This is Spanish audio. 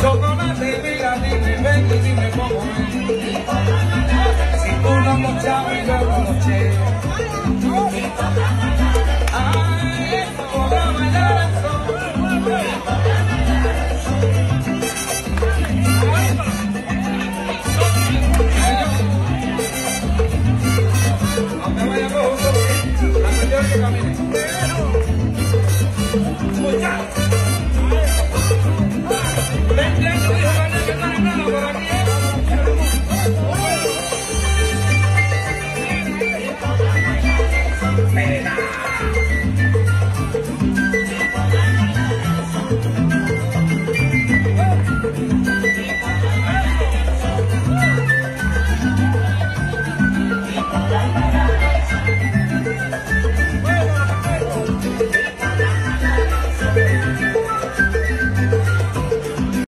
Chocolate, mira, dime, vente, dime cómo es. Si tú no mochabas, yo no moché. Ay, cómo